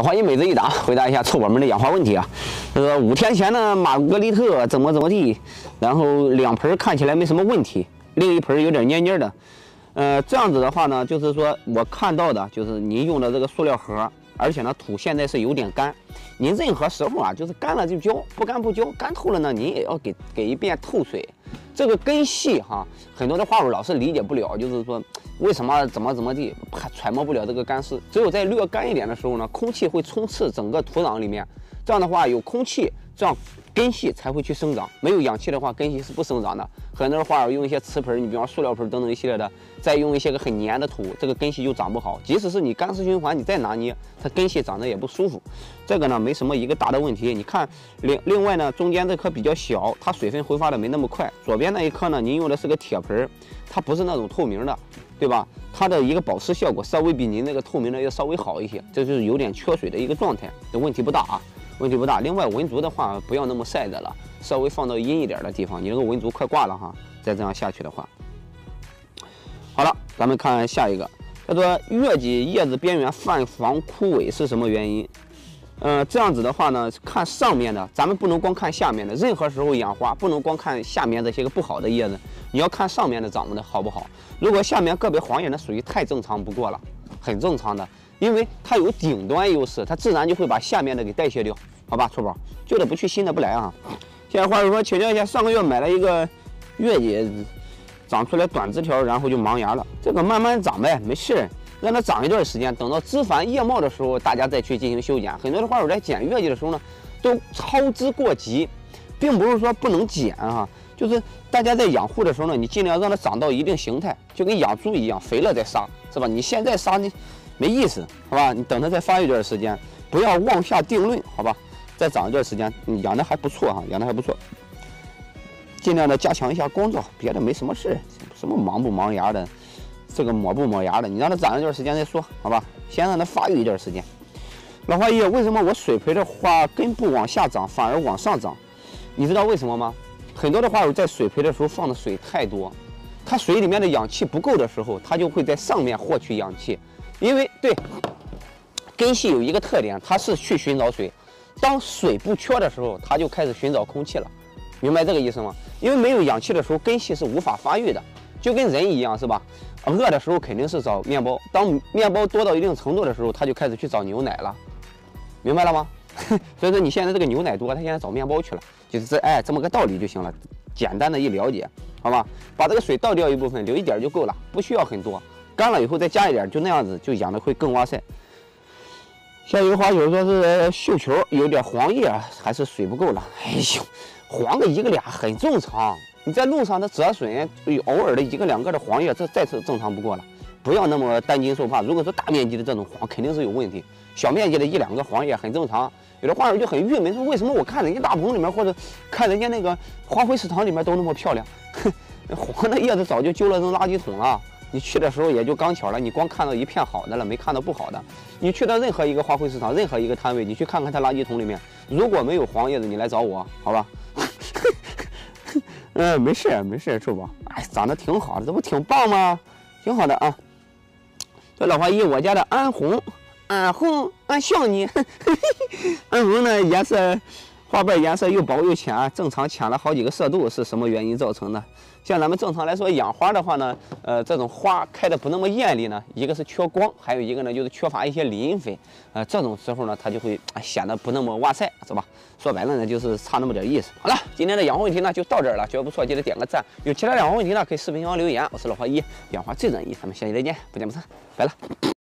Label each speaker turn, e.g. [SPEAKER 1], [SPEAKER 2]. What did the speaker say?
[SPEAKER 1] 老花一每日一答，回答一下臭宝们的养花问题啊。这个五天前呢，玛格丽特怎么怎么地，然后两盆看起来没什么问题，另一盆有点蔫蔫的。呃，这样子的话呢，就是说我看到的就是您用的这个塑料盒，而且呢土现在是有点干。您任何时候啊，就是干了就浇，不干不浇，干透了呢，您也要给给一遍透水。这个根系哈，很多的花友老是理解不了，就是说为什么怎么怎么地，揣摩不了这个干湿。只有在略干一点的时候呢，空气会充斥整个土壤里面，这样的话有空气，这样根系才会去生长。没有氧气的话，根系是不生长的。很多花友用一些瓷盆，你比方塑料盆等等一系列的，再用一些个很粘的土，这个根系就长不好。即使是你干湿循环，你再拿捏，它根系长得也不舒服。这个呢，没什么一个大的问题。你看另另外呢，中间这颗比较小，它水分挥发的没那么快。左边那一颗呢，您用的是个铁盆，它不是那种透明的，对吧？它的一个保湿效果稍微比您那个透明的要稍微好一些，这就是有点缺水的一个状态，这问题不大啊，问题不大。另外文竹的话，不要那么晒着了。稍微放到阴一点的地方，你那个文竹快挂了哈，再这样下去的话，好了，咱们看下一个，叫做月季叶子边缘泛黄枯萎是什么原因？嗯，这样子的话呢，看上面的，咱们不能光看下面的，任何时候养花不能光看下面这些个不好的叶子，你要看上面的长得好不好。如果下面个别黄叶那属于太正常不过了，很正常的，因为它有顶端优势，它自然就会把下面的给代谢掉，好吧，臭宝，旧的不去，新的不来啊。现在话友说，请教一下，上个月买了一个月季，长出来短枝条，然后就盲芽了。这个慢慢长呗，没事，让它长一段时间，等到枝繁叶茂的时候，大家再去进行修剪。很多的花友在剪月季的时候呢，都操之过急，并不是说不能剪哈，就是大家在养护的时候呢，你尽量让它长到一定形态，就跟养猪一样，肥了再杀，是吧？你现在杀你，没意思，好吧？你等它再发育一段时间，不要妄下定论，好吧？再长一段时间，你养的还不错哈，养的还不错。尽量的加强一下光照，别的没什么事什么忙不忙芽的，这个抹不抹芽的，你让它长一段时间再说，好吧？先让它发育一段时间。老花爷，为什么我水培的花根不往下长，反而往上长？你知道为什么吗？很多的花友在水培的时候放的水太多，它水里面的氧气不够的时候，它就会在上面获取氧气。因为对根系有一个特点，它是去寻找水。当水不缺的时候，它就开始寻找空气了，明白这个意思吗？因为没有氧气的时候，根系是无法发育的，就跟人一样，是吧？饿的时候肯定是找面包，当面包多到一定程度的时候，它就开始去找牛奶了，明白了吗？所以说你现在这个牛奶多，它现在找面包去了，就是这哎这么个道理就行了，简单的一了解，好吧？把这个水倒掉一部分，留一点就够了，不需要很多，干了以后再加一点，就那样子就养的会更哇塞。下一个花友说是绣球有点黄叶，还是水不够了。哎呦，黄个一个俩很正常。你在路上的折损，偶尔的一个两个的黄叶，这再次正常不过了。不要那么担惊受怕。如果说大面积的这种黄，肯定是有问题。小面积的一两个黄叶很正常。有的花友就很郁闷，说为什么我看人家大棚里面或者看人家那个花卉市场里面都那么漂亮，哼，黄的叶子早就揪了扔垃圾桶了。你去的时候也就刚巧了，你光看到一片好的了，没看到不好的。你去到任何一个花卉市场，任何一个摊位，你去看看它垃圾桶里面，如果没有黄叶子，你来找我，好吧？嗯，没事没事，臭宝，哎，长得挺好的，这不挺棒吗？挺好的啊。这老花姨，我家的安红，安红，俺想你。安红呢，也是。花瓣颜色又薄又浅，正常浅了好几个色度，是什么原因造成的？像咱们正常来说养花的话呢，呃，这种花开的不那么艳丽呢，一个是缺光，还有一个呢就是缺乏一些磷粉，呃，这种时候呢，它就会显得不那么哇塞，是吧？说白了呢，就是差那么点意思。好了，今天的养花问题呢就到这儿了，觉得不错记得点个赞。有其他养花问题呢，可以视频下方留言。我是老花一，养花最专一，咱们下期再见，不见不散，拜了。